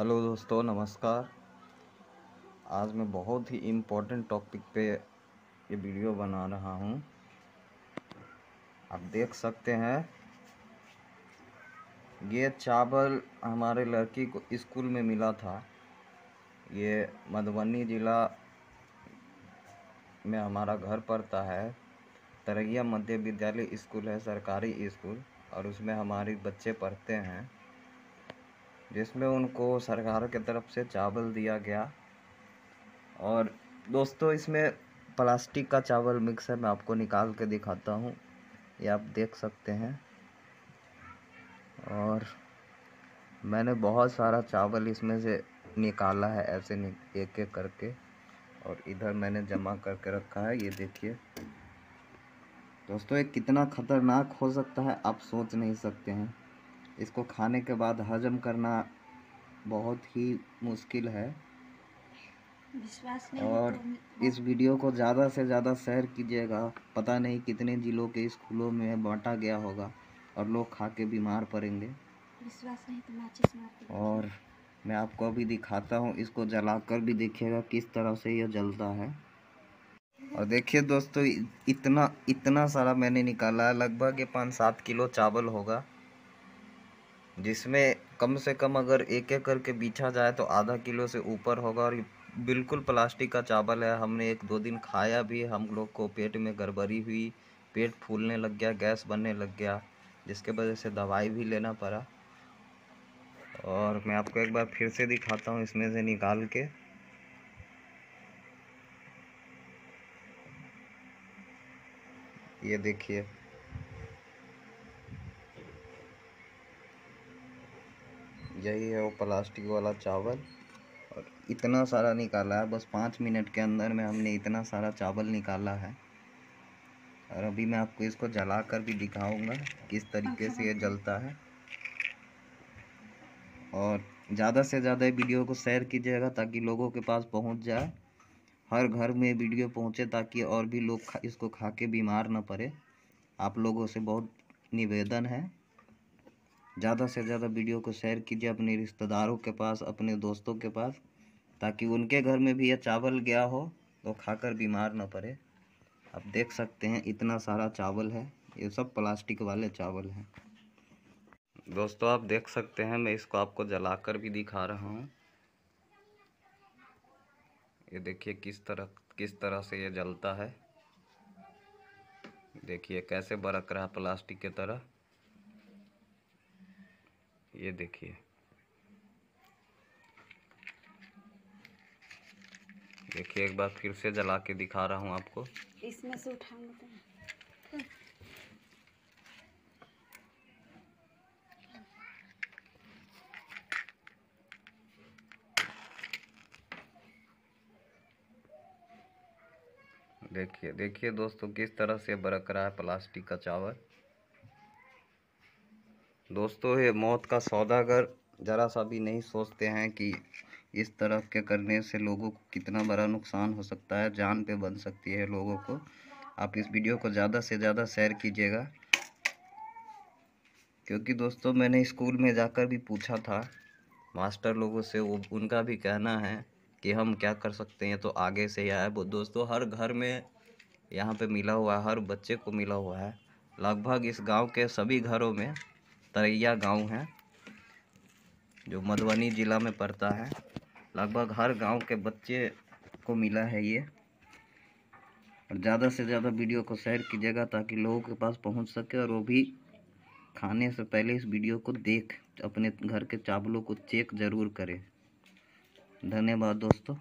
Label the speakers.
Speaker 1: Hello दोस्तों, नमस्कार। आज मैं बहुत ही इम्पोर्टेंट टॉपिक पे ये वीडियो बना रहा हूँ। आप देख सकते हैं, ये चावल हमारे लड़की को स्कूल में मिला था। ये मधुबनी ज़िला में हमारा घर पड़ता है। तरैया मध्य विद्यालय स्कूल है, सरकारी स्कूल, और उसमें हमारे बच्चे पढ़ते हैं। जिसमें उनको सरकार की तरफ़ से चावल दिया गया। और दोस्तों, इसमें प्लास्टिक का चावल मिक्स है मैं आपको निकाल के दिखाता हूँ। ये आप देख सकते हैं। और मैंने बहुत सारा चावल इसमें से निकाला है ऐसे एक एक करके। और इधर मैंने जमा करके रखा है, ये देखिए। दोस्तों, ये कितना ख़तरनाक हो सकता है, आप सोच नहीं सकते हैं। इसको खाने के बाद हजम करना बहुत ही मुश्किल है।
Speaker 2: विश्वास नहीं
Speaker 1: और
Speaker 2: तो
Speaker 1: इस वीडियो को ज़्यादा से ज़्यादा शेयर कीजिएगा। पता नहीं कितने ज़िलों के स्कूलों में बांटा गया होगा और लोग खा के बीमार पड़ेंगे।
Speaker 2: विश्वास नहीं तो माचिस मार
Speaker 1: और मैं आपको अभी दिखाता हूँ इसको जलाकर भी देखिएगा किस तरह से यह जलता है। और देखिए दोस्तों इतना इतना सारा मैंने निकाला है। लगभग ये पाँच सात किलो चावल होगा। जिसमें कम से कम अगर एक एक करके बिछा जाए तो आधा किलो से ऊपर होगा और बिल्कुल प्लास्टिक का चावल है। हमने एक दो दिन खाया भी, हम लोग को पेट में गड़बड़ी हुई, पेट फूलने लग गया, गैस बनने लग गया, जिसके वजह से दवाई भी लेना पड़ा। और मैं आपको एक बार फिर से दिखाता हूँ इसमें से निकाल के। ये देखिए। यही है वो प्लास्टिक वाला चावल। और इतना सारा निकाला है, बस पाँच मिनट के अंदर में हमने इतना सारा चावल निकाला है। और अभी मैं आपको इसको जला कर भी दिखाऊँगा किस तरीके से ये जलता है। और ज़्यादा से ज़्यादा वीडियो को शेयर कीजिएगा ताकि लोगों के पास पहुँच जाए। हर घर में वीडियो पहुँचे ताकि और भी लोग इसको खा के बीमार ना पड़े। आप लोगों से बहुत निवेदन है। ज़्यादा से ज़्यादा वीडियो को शेयर कीजिए अपने रिश्तेदारों के पास, अपने दोस्तों के पास, ताकि उनके घर में भी यह चावल गया हो तो खाकर बीमार ना पड़े। आप देख सकते हैं, इतना सारा चावल है। ये सब प्लास्टिक वाले चावल हैं। दोस्तों, आप देख सकते हैं, मैं इसको आपको जलाकर भी दिखा रहा हूँ। ये देखिए किस तरह किस तरह से ये जलता है। देखिए, कैसे बरक रहा प्लास्टिक की तरह। ये देखिए। देखिए एक बार फिर से जला के दिखा रहा हूँ आपको।
Speaker 2: इसमें से उठाऊँगा तो।
Speaker 1: देखिए देखिए दोस्तों किस तरह से बरक रहा है प्लास्टिक का चावल। दोस्तों, ये मौत का सौदागर ज़रा सा भी नहीं सोचते हैं कि इस तरह के करने से लोगों को कितना बड़ा नुकसान हो सकता है, जान पे बन सकती है लोगों को, आप इस वीडियो को ज़्यादा से ज़्यादा शेयर कीजिएगा। क्योंकि दोस्तों, मैंने स्कूल में जाकर भी पूछा था, मास्टर लोगों से, वो, उनका भी कहना है कि हम क्या कर सकते हैं तो आगे से ही, वो दोस्तों, हर घर में यहाँ पे मिला हुआ है, हर बच्चे को मिला हुआ है। लगभग इस गाँव के सभी घरों में तरैया गाँव है, जो मधुबनी ज़िला में पड़ता है। लगभग हर गाँव के बच्चे को मिला है ये। और ज़्यादा से ज़्यादा वीडियो को शेयर कीजिएगा ताकि लोगों के पास पहुँच सके और वो भी खाने से पहले इस वीडियो को देख, अपने घर के चावलों को चेक ज़रूर करें। धन्यवाद दोस्तों।